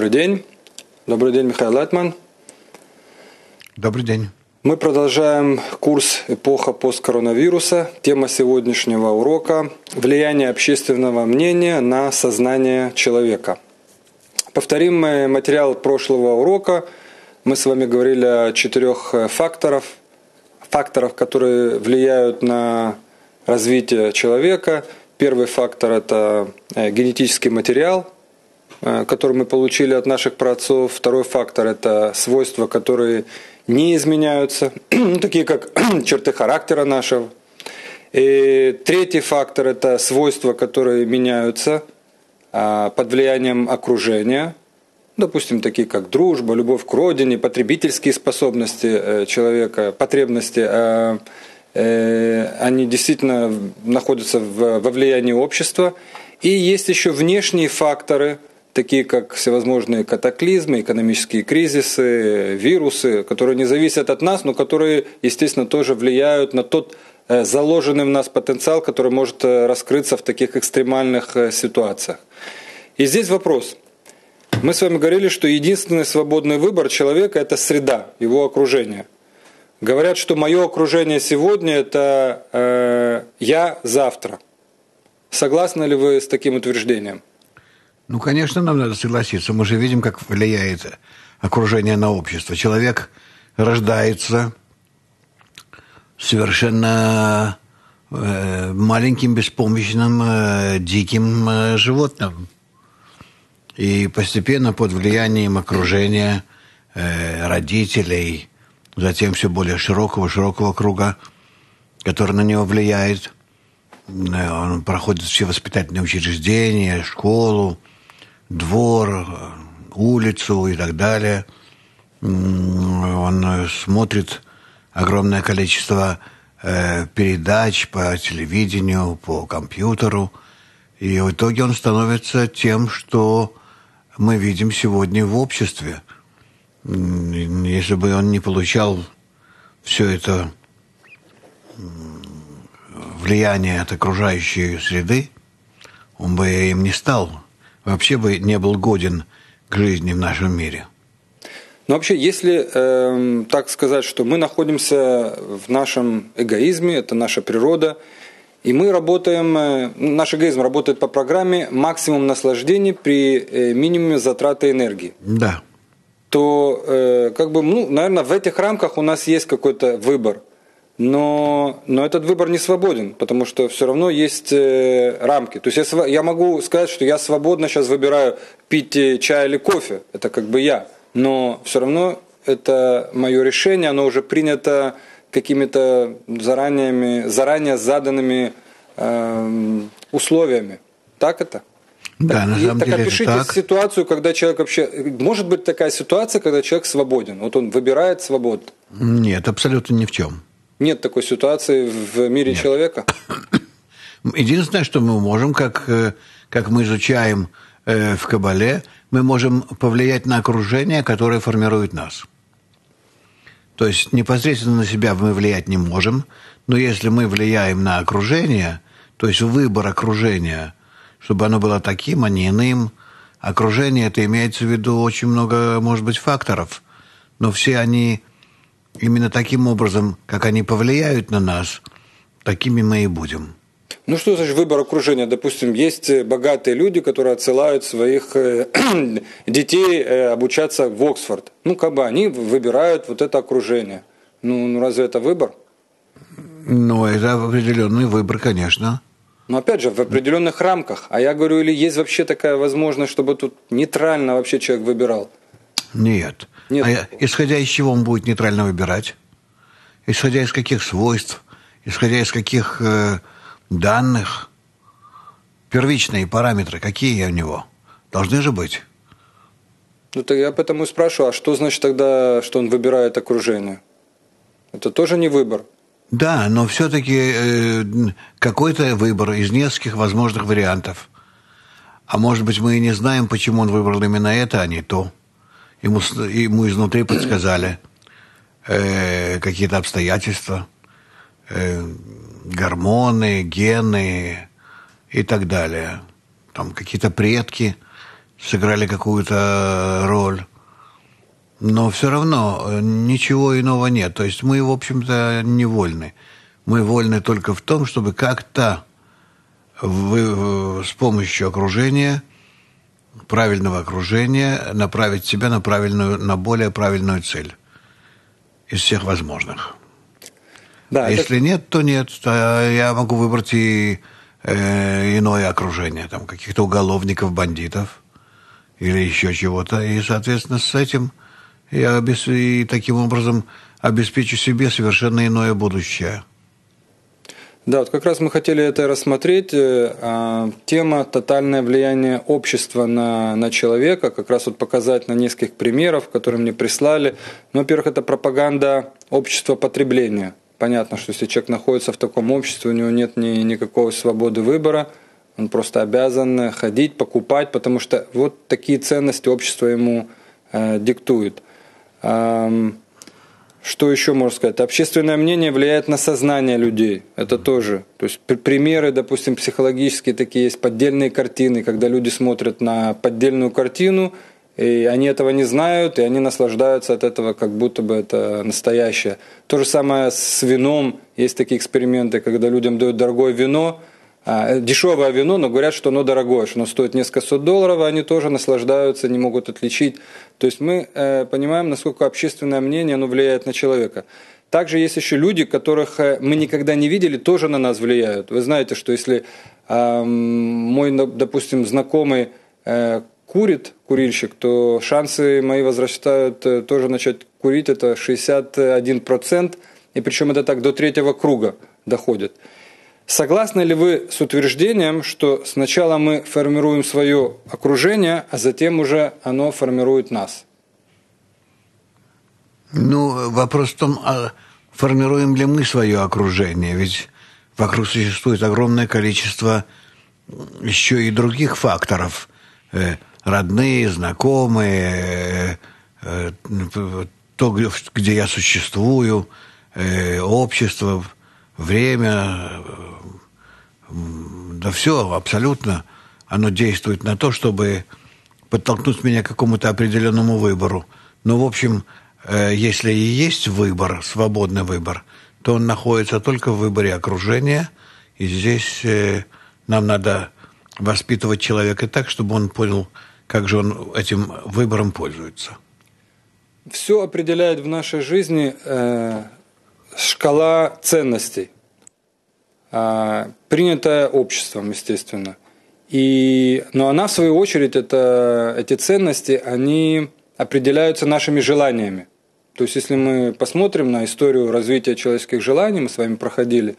Добрый день. Добрый день, Михаил Латман. Добрый день. Мы продолжаем курс «Эпоха посткоронавируса». Тема сегодняшнего урока – влияние общественного мнения на сознание человека. Повторим материал прошлого урока. Мы с вами говорили о четырех факторах, факторов, которые влияют на развитие человека. Первый фактор – это э, генетический материал – который мы получили от наших праотцов. Второй фактор – это свойства, которые не изменяются, ну, такие как черты характера нашего. И третий фактор – это свойства, которые меняются а, под влиянием окружения, допустим, такие как дружба, любовь к родине, потребительские способности э, человека, потребности, а, э, они действительно находятся во влиянии общества. И есть еще внешние факторы – такие как всевозможные катаклизмы, экономические кризисы, вирусы, которые не зависят от нас, но которые, естественно, тоже влияют на тот э, заложенный в нас потенциал, который может э, раскрыться в таких экстремальных э, ситуациях. И здесь вопрос. Мы с вами говорили, что единственный свободный выбор человека – это среда, его окружение. Говорят, что мое окружение сегодня – это э, я завтра. Согласны ли вы с таким утверждением? Ну, конечно, нам надо согласиться. Мы же видим, как влияет окружение на общество. Человек рождается совершенно э, маленьким, беспомощным, э, диким э, животным. И постепенно под влиянием окружения родителей, затем все более широкого, широкого круга, который на него влияет, он проходит все воспитательные учреждения, школу, двор, улицу и так далее. Он смотрит огромное количество э, передач по телевидению, по компьютеру. И в итоге он становится тем, что мы видим сегодня в обществе. Если бы он не получал все это влияние от окружающей среды, он бы им не стал вообще бы не был годен к жизни в нашем мире. Но вообще, если э, так сказать, что мы находимся в нашем эгоизме, это наша природа, и мы работаем, э, наш эгоизм работает по программе максимум наслаждений при э, минимуме затраты энергии. Да. То, э, как бы, ну, наверное, в этих рамках у нас есть какой-то выбор но, но этот выбор не свободен, потому что все равно есть э, рамки. То есть я, я могу сказать, что я свободно сейчас выбираю пить э, чай или кофе, это как бы я, но все равно это мое решение, оно уже принято какими-то заранее, заранее заданными э, условиями. Так это? Да, так, на самом так деле опишите так. ситуацию, когда человек вообще... Может быть такая ситуация, когда человек свободен. Вот он выбирает свободу. Нет, абсолютно ни в чем. Нет такой ситуации в мире Нет. человека? Единственное, что мы можем, как, э, как мы изучаем э, в Кабале, мы можем повлиять на окружение, которое формирует нас. То есть непосредственно на себя мы влиять не можем, но если мы влияем на окружение, то есть выбор окружения, чтобы оно было таким, а не иным, окружение это имеется в виду очень много, может быть, факторов, но все они именно таким образом, как они повлияют на нас, такими мы и будем. Ну что значит выбор окружения? Допустим, есть богатые люди, которые отсылают своих э, детей э, обучаться в Оксфорд. Ну, как бы они выбирают вот это окружение. Ну, ну разве это выбор? Ну, это определенный выбор, конечно. Но опять же, в определенных рамках. А я говорю, или есть вообще такая возможность, чтобы тут нейтрально вообще человек выбирал? Нет. Нет. А исходя из чего он будет нейтрально выбирать? Исходя из каких свойств? Исходя из каких э, данных? Первичные параметры какие у него? Должны же быть. Ну, так я поэтому и спрашиваю, а что значит тогда, что он выбирает окружение? Это тоже не выбор. Да, но все-таки э, какой-то выбор из нескольких возможных вариантов. А может быть, мы и не знаем, почему он выбрал именно это, а не то ему, ему изнутри подсказали э, какие-то обстоятельства, э, гормоны, гены и так далее. Там какие-то предки сыграли какую-то роль. Но все равно э, ничего иного нет. То есть мы, в общем-то, не вольны. Мы вольны только в том, чтобы как-то с помощью окружения, правильного окружения, направить себя на, правильную, на более правильную цель из всех возможных. Да, а это... Если нет, то нет. То я могу выбрать и э, иное окружение, там каких-то уголовников, бандитов или еще чего-то. И, соответственно, с этим я обес... и таким образом обеспечу себе совершенно иное будущее. Да, вот как раз мы хотели это рассмотреть. Э, а, тема «Тотальное влияние общества на, на человека», как раз вот показать на нескольких примеров, которые мне прислали. Ну, во-первых, это пропаганда общества потребления. Понятно, что если человек находится в таком обществе, у него нет ни, никакой свободы выбора, он просто обязан ходить, покупать, потому что вот такие ценности общество ему э, диктует. Эм, что еще можно сказать? Общественное мнение влияет на сознание людей. Это тоже. То есть примеры, допустим, психологические такие есть, поддельные картины, когда люди смотрят на поддельную картину, и они этого не знают, и они наслаждаются от этого, как будто бы это настоящее. То же самое с вином. Есть такие эксперименты, когда людям дают дорогое вино, дешевое вино, но говорят, что оно дорогое, что оно стоит несколько сот долларов, а они тоже наслаждаются, не могут отличить. То есть мы э, понимаем, насколько общественное мнение оно влияет на человека. Также есть еще люди, которых э, мы никогда не видели, тоже на нас влияют. Вы знаете, что если мой, допустим, знакомый э, курит, курильщик, то шансы мои возрастают тоже начать курить, это 61%, и причем это так до третьего круга доходит. Согласны ли вы с утверждением, что сначала мы формируем свое окружение, а затем уже оно формирует нас? Ну, вопрос в том, а формируем ли мы свое окружение? Ведь вокруг существует огромное количество еще и других факторов. Э, родные, знакомые, э, э, то, где я существую, общество – время, да все абсолютно, оно действует на то, чтобы подтолкнуть меня к какому-то определенному выбору. Но, в общем, э, если и есть выбор, свободный выбор, то он находится только в выборе окружения, и здесь э, нам надо воспитывать человека так, чтобы он понял, как же он этим выбором пользуется. Все определяет в нашей жизни э, шкала ценностей, а, принятая обществом, естественно. И, но она, в свою очередь, это, эти ценности, они определяются нашими желаниями. То есть, если мы посмотрим на историю развития человеческих желаний, мы с вами проходили,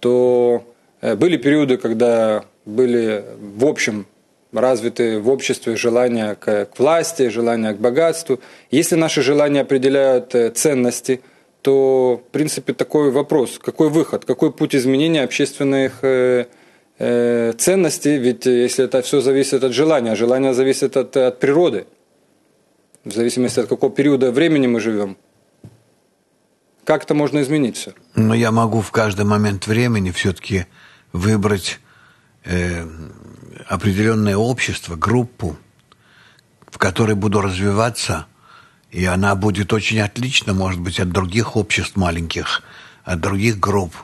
то э, были периоды, когда были в общем развиты в обществе желания к, власти, желания к богатству. Если наши желания определяют э, ценности – то, в принципе, такой вопрос, какой выход, какой путь изменения общественных э, э, ценностей, ведь если это все зависит от желания, а желание зависит от, от природы, в зависимости от какого периода времени мы живем. Как это можно изменить все? Но я могу в каждый момент времени все-таки выбрать э, определенное общество, группу, в которой буду развиваться – и она будет очень отлична, может быть, от других обществ маленьких, от других групп,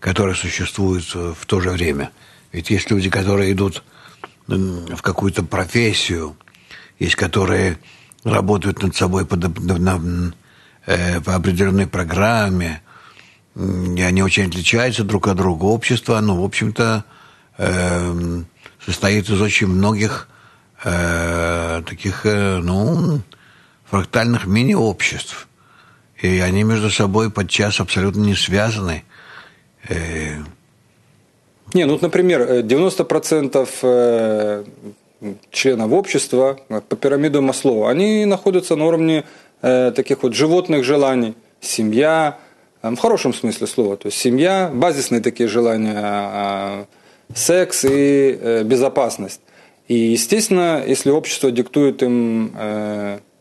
которые существуют в то же время. Ведь есть люди, которые идут в какую-то профессию, есть которые работают над собой по, на, э, по определенной программе, и они очень отличаются друг от друга. Общество, оно, в общем-то, э, состоит из очень многих э, таких, э, ну, фрактальных мини-обществ. И они между собой подчас абсолютно не связаны. Э, не, ну, например, 90% э, э, членов общества по пирамиду Маслоу, они находятся на уровне таких вот животных желаний. Семья, в хорошем смысле слова, то есть семья, базисные такие желания, а, секс и безопасность. И, естественно, если общество диктует им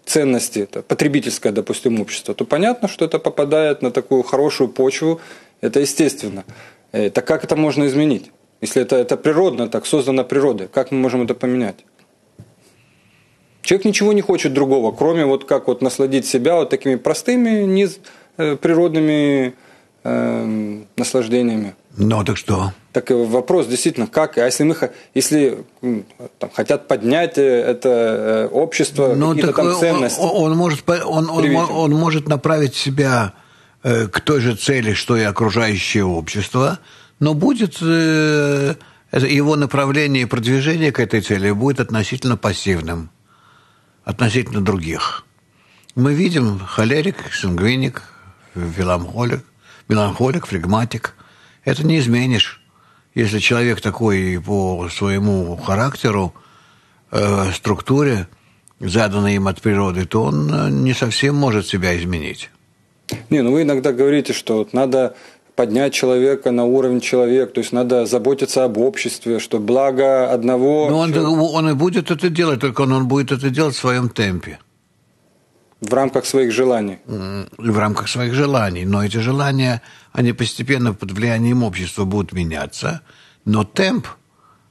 ценности, это потребительское, допустим, общество, то понятно, что это попадает на такую хорошую почву, это естественно. Так как это можно изменить? Если это, это природно, так создано природой, как мы можем это поменять? Человек ничего не хочет другого, кроме вот как вот насладить себя вот такими простыми, низ, э, природными э, наслаждениями. Ну, так что? Так вопрос действительно, как, а если мы, если там, хотят поднять э, это э, общество, ну, какие-то там ценности? Он, он, может, он, он, он может направить себя э, к той же цели, что и окружающее общество, но будет его направление и продвижение к этой цели будет относительно пассивным, относительно других. Мы видим холерик, сангвиник, меланхолик, меланхолик, флегматик. Это не изменишь. Если человек такой по своему характеру, э, структуре, заданной им от природы, то он э, не совсем может себя изменить. Не, ну вы иногда говорите, что надо поднять человека на уровень человека, то есть надо заботиться об обществе, что благо одного... Ну, он, он и будет это делать, только он, он будет это делать в своем темпе. В рамках своих желаний. В рамках своих желаний. Но эти желания, они постепенно под влиянием общества будут меняться. Но темп,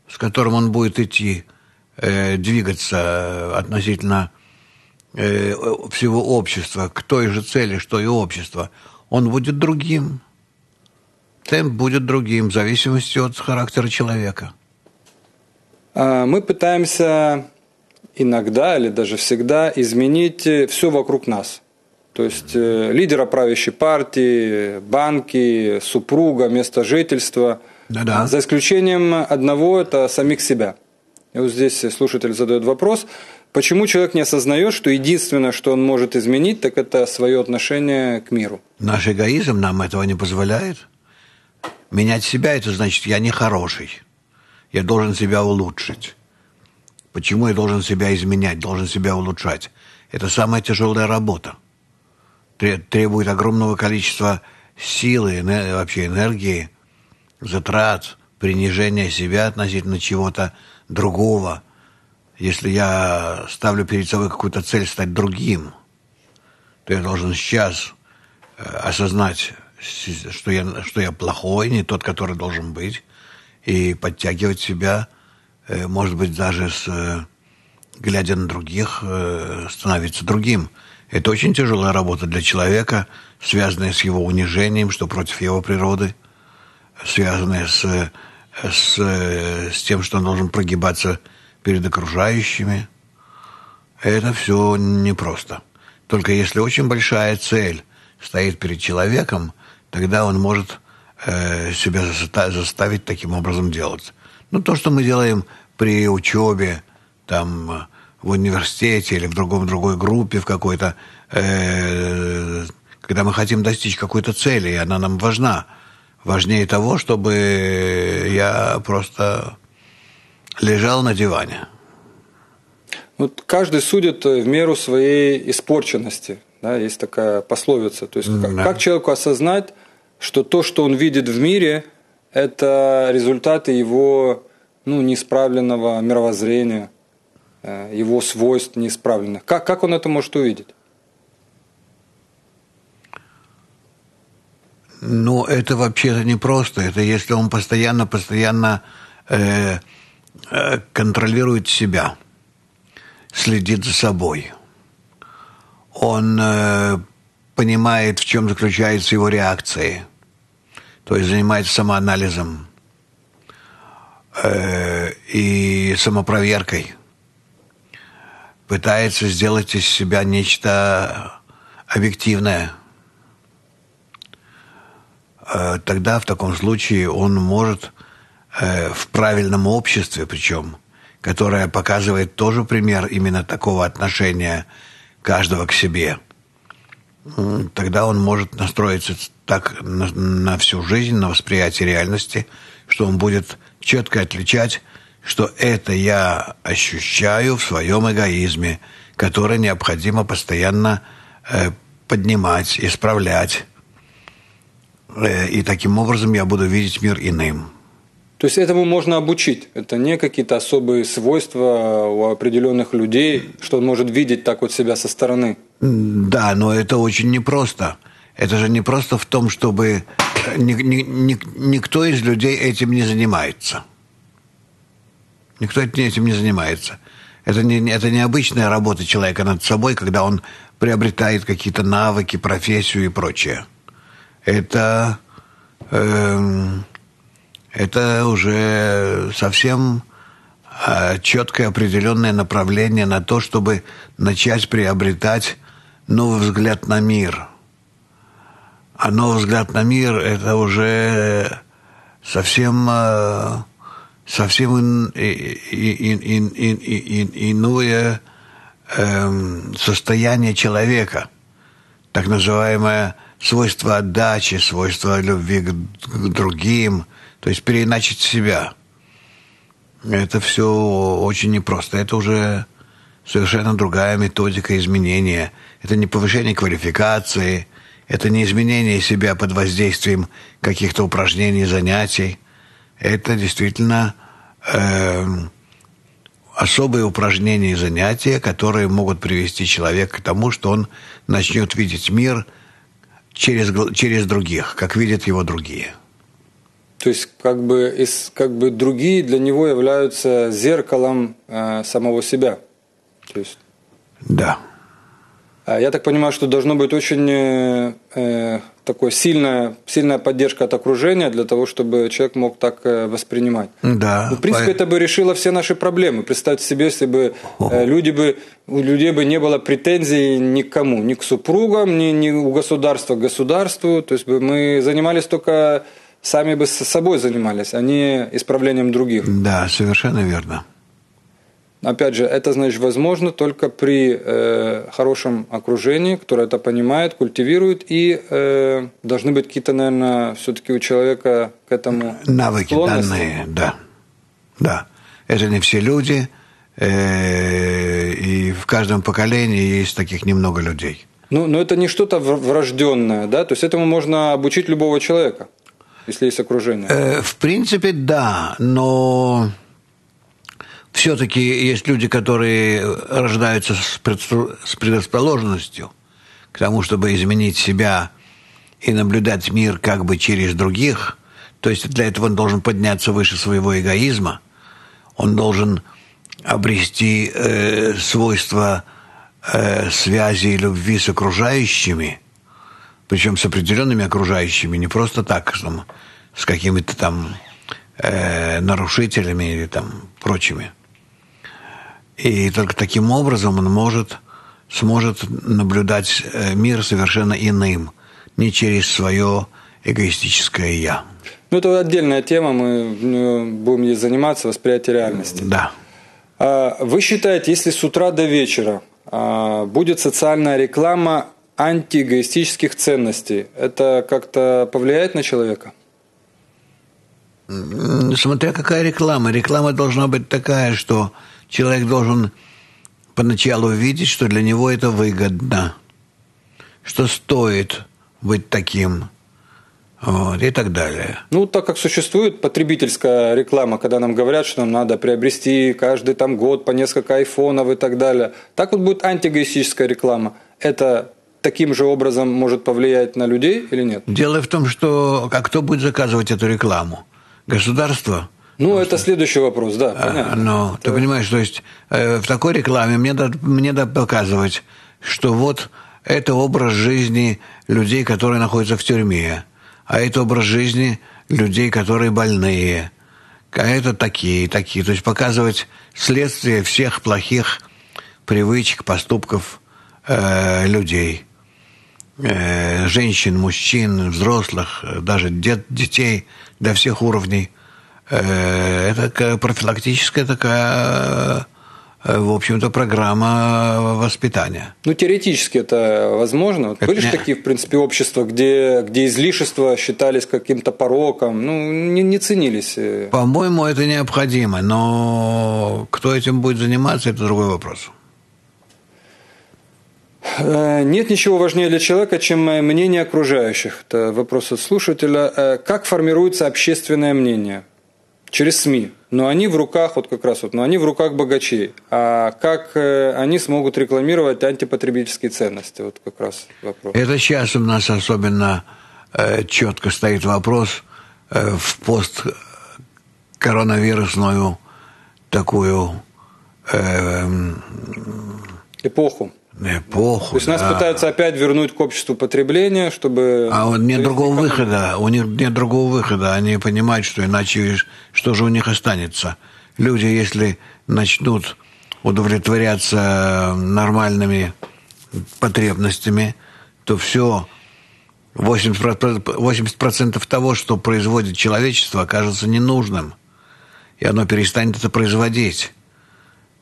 с которым он будет идти, э, двигаться относительно э, всего общества к той же цели, что и общество, он будет другим. Темп будет другим, в зависимости от характера человека. А, мы пытаемся иногда или даже всегда изменить э, все вокруг нас. То есть э, лидера правящей партии, банки, супруга, место жительства. Да-да. За исключением одного – это самих себя. И вот здесь слушатель задает вопрос, почему человек не осознает, что единственное, что он может изменить, так это свое отношение к миру. Наш эгоизм нам этого не позволяет. Менять себя – это значит, я не хороший. Я должен себя улучшить. Почему я должен себя изменять, должен себя улучшать? Это самая тяжелая работа. Требует огромного количества силы, вообще энергии, затрат, принижения себя относительно чего-то другого. Если я ставлю перед собой какую-то цель стать другим, то я должен сейчас э, осознать, что я, что я плохой, не тот, который должен быть, и подтягивать себя – может быть, даже с, э, глядя на других, э, становиться другим. Это очень тяжелая работа для человека, связанная с его унижением, что против его природы, связанная с, с, с тем, что он должен прогибаться перед окружающими. Это все непросто. Только если очень большая цель стоит перед человеком, тогда он может э, себя заставить таким образом делать. Ну, то, что мы делаем при учебе, там, в университете или в другом другой группе, в какой-то, э, когда мы хотим достичь какой-то цели, и она нам важна, важнее того, чтобы я просто лежал на диване. Вот каждый судит в меру своей испорченности. Да, есть такая пословица. То есть, да. как, как человеку осознать, что то, что он видит в мире, это результаты его ну, неисправленного мировоззрения, э, его свойств неисправленных. Как, как он это может увидеть? Ну, это вообще-то непросто. Это если он постоянно-постоянно э, э, контролирует себя, следит за собой. Он э, понимает, в чем заключаются его реакции. То есть занимается самоанализом э, и самопроверкой. Пытается сделать из себя нечто объективное. Э, тогда в таком случае он может э, в правильном обществе, причем, которое показывает тоже пример именно такого отношения каждого к себе, тогда он может настроиться так на, на всю жизнь, на восприятие реальности, что он будет четко отличать, что это я ощущаю в своем эгоизме, который необходимо постоянно э, поднимать, исправлять. Э, и таким образом я буду видеть мир иным. То есть этому можно обучить. Это не какие-то особые свойства у определенных людей, что он может видеть так вот себя со стороны. Да, но это очень непросто. Это же не просто в том, чтобы ни, ни, ни, никто из людей этим не занимается. Никто этим не занимается. Это не, это не обычная работа человека над собой, когда он приобретает какие-то навыки, профессию и прочее. Это, э, это уже совсем э, четкое определенное направление на то, чтобы начать приобретать новый взгляд на мир. А новый взгляд на мир – это уже совсем, совсем ин, ин, ин, ин, ин, иное состояние человека, так называемое свойство отдачи, свойство любви к, другим, то есть переиначить себя. Это все очень непросто. Это уже совершенно другая методика изменения. Это не повышение квалификации, это не изменение себя под воздействием каких-то упражнений, занятий. Это действительно э, особые упражнения и занятия, которые могут привести человека к тому, что он начнет видеть мир через, через других, как видят его другие. То есть как бы, из, как бы другие для него являются зеркалом э, самого себя. То есть... Да. А я так понимаю, что должно быть очень э, э, такой сильная, сильная поддержка от окружения для того, чтобы человек мог так э, воспринимать. Да. Ну, в принципе, по... это бы решило все наши проблемы. Представьте себе, если бы э, люди бы, у людей бы не было претензий ни к кому, ни к супругам, ни, ни у государства к государству. То есть бы мы занимались только сами бы с собой занимались, а не исправлением других. Да, совершенно верно. Опять же, это значит возможно только при э, хорошем окружении, которое это понимает, культивирует, и э, должны быть какие-то, наверное, все-таки у человека к этому навыки данные, да, да. Это не все люди, э, и в каждом поколении есть таких немного людей. Ну, но это не что-то врожденное, да, то есть этому можно обучить любого человека, если есть окружение. Э, в принципе, да, но все-таки есть люди, которые рождаются с предрасположенностью к тому, чтобы изменить себя и наблюдать мир как бы через других. То есть для этого он должен подняться выше своего эгоизма. Он должен обрести э, свойства э, связи и любви с окружающими, причем с определенными окружающими, не просто так, с какими-то там э, нарушителями или там прочими. И только таким образом он может, сможет наблюдать э, мир совершенно иным, не через свое эгоистическое «я». Ну, это отдельная тема, мы будем ей заниматься, восприятие реальности. Да. А вы считаете, если с утра до вечера а, будет социальная реклама антиэгоистических ценностей, это как-то повлияет на человека? Смотря какая реклама. Реклама должна быть такая, что человек должен поначалу видеть, что для него это выгодно, что стоит быть таким. Вот, и так далее. Ну, так как существует потребительская реклама, когда нам говорят, что нам надо приобрести каждый там год по несколько айфонов и так далее, так вот будет антиэгоистическая реклама. Это таким же образом может повлиять на людей или нет? Дело в том, что а кто будет заказывать эту рекламу? Государство? Ну, это что... следующий вопрос, да, а, понятно. Это... ты понимаешь, то есть э, в такой рекламе мне надо, мне надо показывать, что вот это образ жизни людей, которые находятся в тюрьме, а это образ жизни людей, которые больные, а это такие, такие. То есть показывать следствие всех плохих привычек, поступков э, людей. Э, женщин, мужчин, взрослых, даже дет, детей, для всех уровней – Э, это профилактическая такая э, в общем-то, программа воспитания. Ну, теоретически это возможно. Это Были же такие, в принципе, общества, где, где излишества считались каким-то пороком, ну, не, не ценились. По-моему, это необходимо, но кто этим будет заниматься, это другой вопрос. Э, нет ничего важнее для человека, чем мнение окружающих. Это вопрос от слушателя. Как формируется общественное мнение? Через СМИ. Но они в руках, вот как раз вот, но они в руках богачей. А как э, они смогут рекламировать антипотребительские ценности? Вот как раз вопрос. Это сейчас у нас особенно э, четко стоит вопрос э, в посткоронавирусную такую э, эпоху. Эпоху. То есть нас да. пытаются опять вернуть к обществу потребления, чтобы... А вот нет другого никому- выхода. У них нет другого выхода. Они понимают, что иначе что же у них останется. Люди, если начнут удовлетворяться нормальными потребностями, то все 80%, 80% того, что производит человечество, окажется ненужным. И оно перестанет это производить.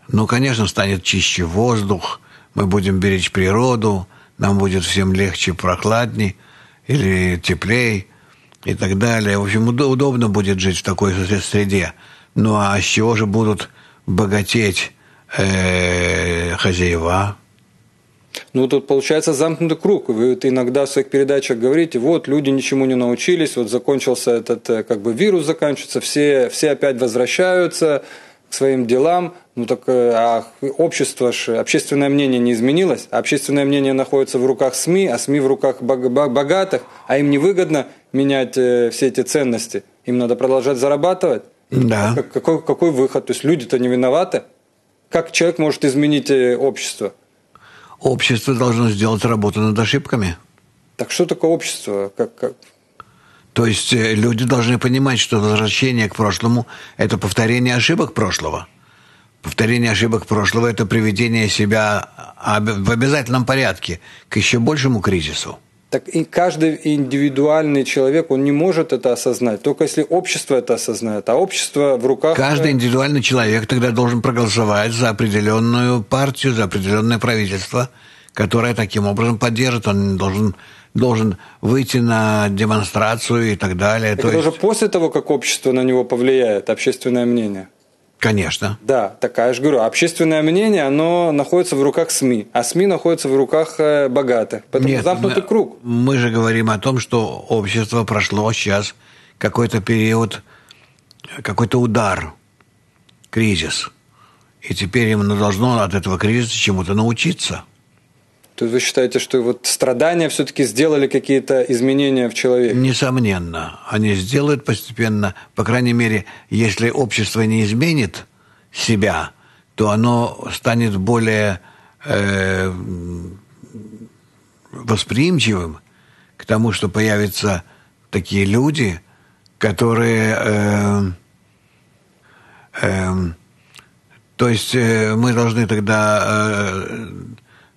Ну, конечно, станет чище воздух, мы будем беречь природу, нам будет всем легче, прохладней или теплей и так далее. В общем, удо- удобно будет жить в такой среде. Ну, а с чего же будут богатеть э, хозяева? Ну, тут получается замкнутый круг. Вы иногда в своих передачах говорите, вот, люди ничему не научились, вот закончился этот, э, как бы, вирус заканчивается, все, все опять возвращаются к своим делам. Ну, так, а общество, ж, общественное мнение не изменилось, а общественное мнение находится в руках СМИ, а СМИ в руках бог- бог- богатых, а им невыгодно менять э, все эти ценности. Им надо продолжать зарабатывать. Да. Как- Какой, какой выход? То есть люди-то не виноваты. Как человек может изменить э, общество? Общество должно сделать работу над ошибками. Так что такое общество? Как, как- То есть люди должны понимать, что возвращение к прошлому – это повторение ошибок прошлого. Повторение ошибок прошлого – это приведение себя в обязательном порядке к еще большему кризису. Так и каждый индивидуальный человек, он не может это осознать, только если общество это осознает. А общество в руках... Каждый индивидуальный человек тогда должен проголосовать за определенную партию, за определенное правительство, которое таким образом поддержит. Он должен, должен выйти на демонстрацию и так далее. То это есть, уже после того, как общество на него повлияет, общественное мнение. Конечно. Да, такая же говорю, общественное мнение, оно находится в руках СМИ, а СМИ находятся в руках э, богатых. Поэтому Нет, замкнутый мы, круг. Мы же говорим о том, что общество прошло сейчас какой-то период, какой-то удар, кризис. И теперь оно должно от этого кризиса чему-то научиться. То есть вы считаете, что вот страдания все-таки сделали какие-то изменения в человеке? Несомненно, они сделают постепенно, по крайней мере, если общество не изменит себя, то оно станет более э, восприимчивым к тому, что появятся такие люди, которые... э, э, то есть э, мы должны тогда... э,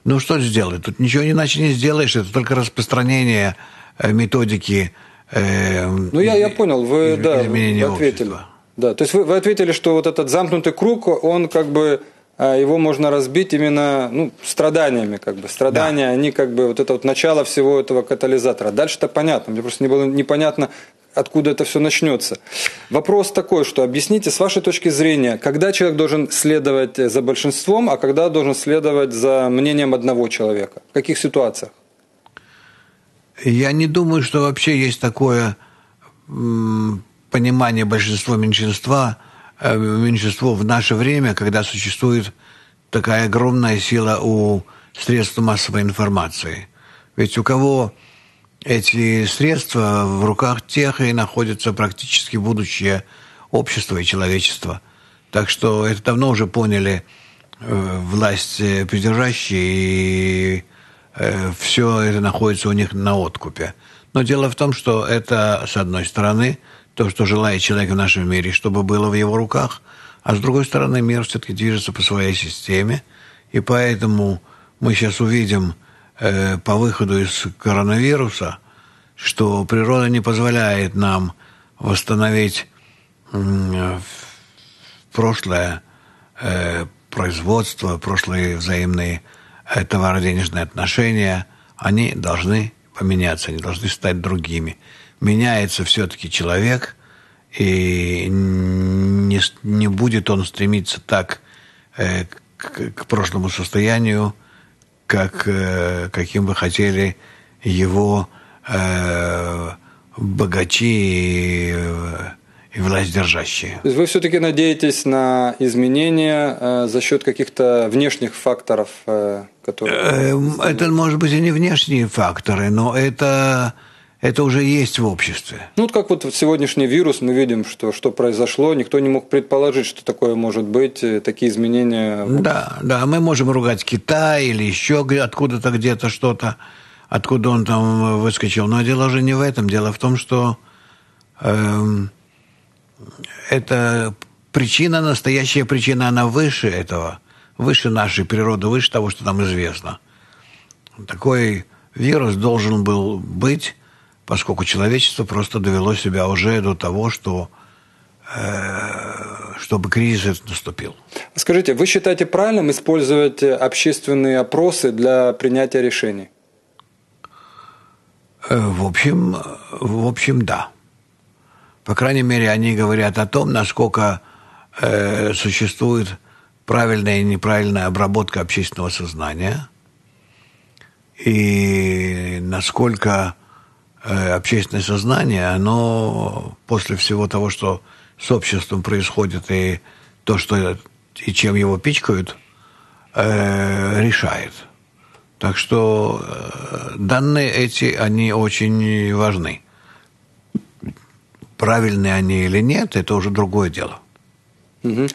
ну, что сделать? Тут ничего иначе не сделаешь. Это только распространение э, методики э, Ну, я, я понял, вы, да, ответили. общества. Да, то есть вы, вы ответили, что вот этот замкнутый круг, он как бы а, его можно разбить именно ну, страданиями, как бы. Страдания, они как бы вот это вот начало всего этого катализатора. Дальше-то понятно. Мне просто не было непонятно, откуда это все начнется. Вопрос такой, что объясните с вашей точки зрения, когда человек должен следовать за большинством, а когда должен следовать за мнением одного человека? В каких ситуациях? Я не думаю, что вообще есть такое понимание большинства-меньшинства, э, меньшинство в наше время, когда существует такая огромная сила у средств массовой информации. Ведь у кого эти средства в руках тех и находится практически будущее общества и человечества. Так что это давно уже поняли э, власть э, придержащие, и все это находится у них на откупе. Но дело в том, что это, с одной стороны, то, что желает человек в нашем мире, чтобы было в его руках, а с другой стороны, мир все-таки движется по своей системе, и поэтому мы сейчас увидим э, по выходу из коронавируса, что природа не позволяет нам восстановить прошлое э, производство, прошлые взаимные э, товаро-денежные отношения, они должны поменяться, они должны стать другими. Меняется все-таки человек, и не, не будет он стремиться так э, к, к прошлому состоянию, как, э, каким бы хотели его э, богачи и, э, и властьдержащие. То есть вы все-таки надеетесь на изменения э, за счет каких-то внешних факторов, э, которые... Эм, Это, может быть, и не внешние факторы, но это, это уже есть в обществе. Ну, вот как вот сегодняшний вирус, мы видим, что, что произошло, никто не мог предположить, что такое может быть, э, такие изменения. Да, да, мы можем ругать Китай или еще откуда-то где-то что-то, откуда он там выскочил. Но дело же не в этом, дело в том, что эм, это причина, настоящая причина, она выше этого, выше нашей природы, выше того, что нам известно. Такой вирус должен был быть поскольку человечество просто довело себя уже до того, что э, чтобы кризис этот наступил. Скажите, вы считаете правильным использовать общественные опросы для принятия решений? Э, в общем, в общем, да. По крайней мере, они говорят о том, насколько э, существует правильная и неправильная обработка общественного сознания и насколько общественное сознание, оно после всего того, что с обществом происходит, и то, что и чем его пичкают, э, решает. Так что э, данные эти, они очень важны. Правильные они или нет, это уже другое дело. Угу.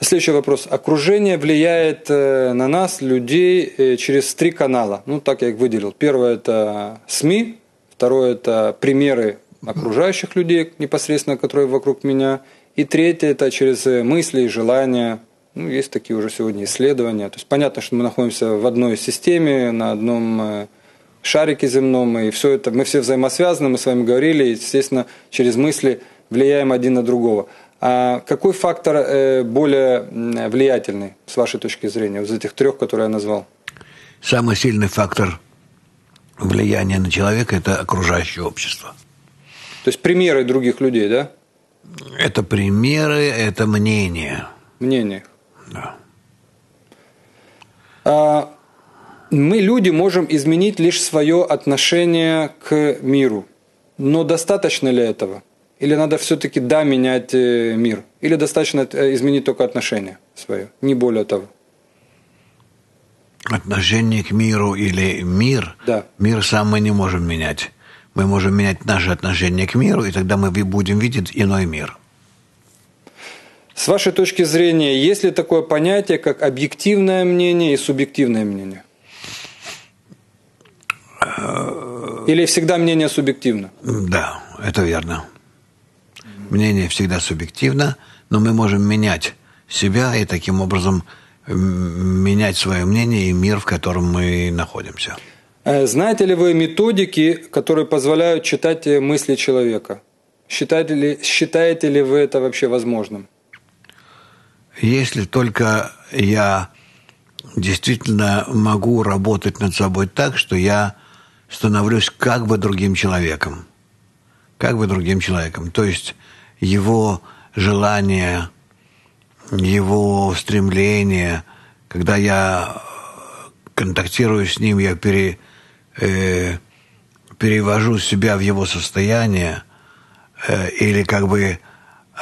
Следующий вопрос. Окружение влияет на нас, людей, через три канала. Ну, так я их выделил. Первое – это СМИ, Второе – это примеры окружающих людей, непосредственно, которые вокруг меня. И третье – это через мысли и желания. Ну, есть такие уже сегодня исследования. То есть понятно, что мы находимся в одной системе, на одном э, шарике земном, и все это, мы все взаимосвязаны, мы с вами говорили, и, естественно, через мысли влияем один на другого. А какой фактор э, более влиятельный, с вашей точки зрения, из этих трех, которые я назвал? Самый сильный фактор – влияние на человека – это окружающее общество. То есть примеры других людей, да? Это примеры, это мнение. Мнение. Да. А мы, люди, можем изменить лишь свое отношение к миру. Но достаточно ли этого? Или надо все-таки, да, менять э, мир? Или достаточно э, изменить только отношение свое? Не более того отношение к миру или мир, да. мир сам мы не можем менять. Мы можем менять наше отношение к миру, и тогда мы будем видеть иной мир. С вашей точки зрения, есть ли такое понятие, как объективное мнение и субъективное мнение? Или всегда мнение субъективно? Да, это верно. Мнение всегда субъективно, но мы можем менять себя и таким образом менять свое мнение и мир, в котором мы находимся. Э, знаете ли вы методики, которые позволяют читать э, мысли человека? Считаете ли, считаете ли вы это вообще возможным? Если только я действительно могу работать над собой так, что я становлюсь как бы другим человеком. Как бы другим человеком. То есть его желание его стремление, когда я контактирую с ним, я пере, э, перевожу себя в его состояние э, или как бы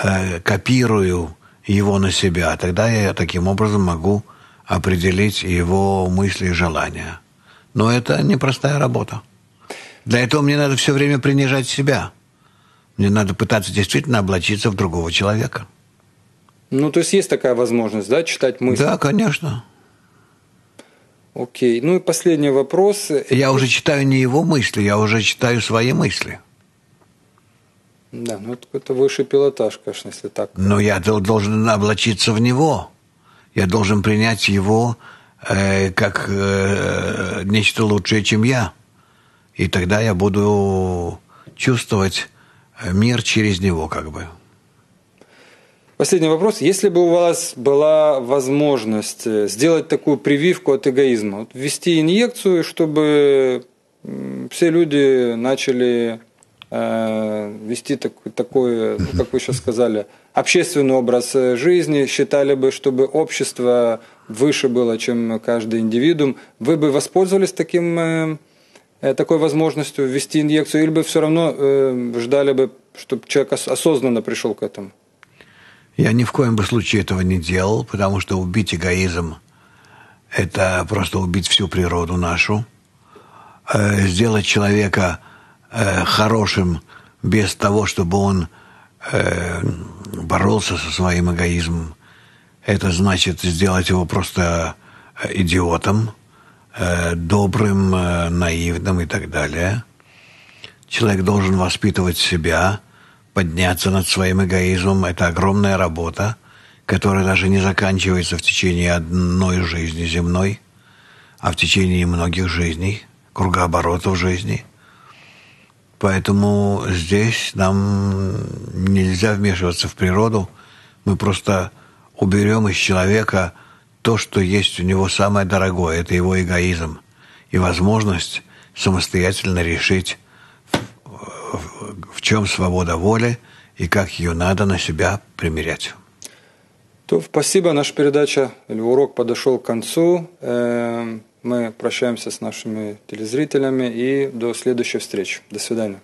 э, копирую его на себя, тогда я таким образом могу определить его мысли и желания. Но это непростая работа. Для этого мне надо все время принижать себя. Мне надо пытаться действительно облачиться в другого человека. Ну, то есть есть такая возможность, да, читать мысли? Да, конечно. Окей. Ну и последний вопрос. Я уже читаю не его мысли, я уже читаю свои мысли. Да, ну это, это высший пилотаж, конечно, если так. Но я должен облачиться в него. Я должен принять его э, как э, нечто лучшее, чем я. И тогда я буду чувствовать мир через него, как бы. Последний вопрос. Если бы у вас была возможность э, сделать такую прививку от эгоизма, ввести инъекцию, чтобы все люди начали э, вести такой, такой, ну, как вы сейчас сказали, общественный образ э, жизни, считали бы, чтобы общество выше было, чем каждый индивидуум, вы бы воспользовались таким, такой возможностью ввести инъекцию, или бы все равно ждали бы, чтобы человек осознанно пришел к этому? Я ни в коем бы случае этого не делал, потому что убить эгоизм – это просто убить всю природу нашу. Э, сделать человека э, хорошим без того, чтобы он э, боролся со своим эгоизмом. Это значит сделать его просто идиотом, добрым, наивным и так далее. Человек должен воспитывать себя, подняться над своим эгоизмом. Это огромная работа, которая даже не заканчивается в течение одной жизни земной, а в течение многих жизней, кругооборотов жизни – Поэтому здесь нам нельзя вмешиваться в природу. Мы просто уберем из человека то, что есть у него самое дорогое, это его эгоизм и возможность самостоятельно решить, в чем свобода воли и как ее надо на себя примерять. То, спасибо. Наша передача или урок подошел к концу. Эм, мы прощаемся с нашими телезрителями и до следующей встречи. До свидания.